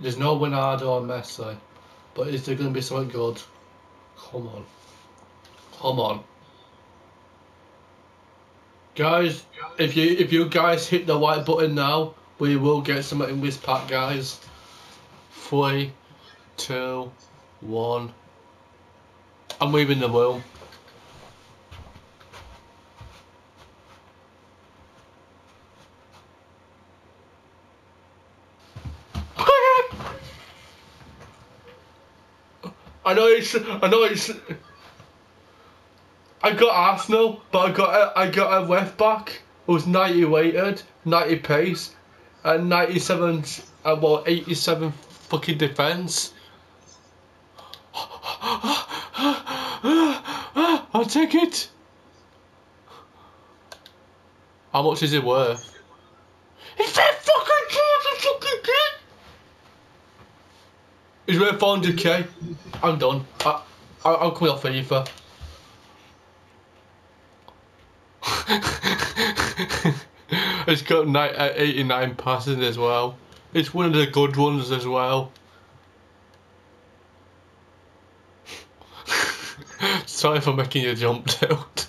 There's no Ronaldo or Messi, but is there going to be something good? Come on, come on, guys! If you if you guys hit the white button now, we will get something in this pack, guys. Three, two, one. I'm leaving the room. I know it's. I know it's. I got Arsenal, but I got a, I got a left back who was 90 weighted, 90 pace, and 97, uh, well, 87 fucking defence. I'll take it. How much is it worth? It's that fucking fucking kid. He's worth 400k. I'm done. I, I, I'll come off FIFA. it's got uh, 89 passing as well. It's one of the good ones as well. Sorry for making you jump out.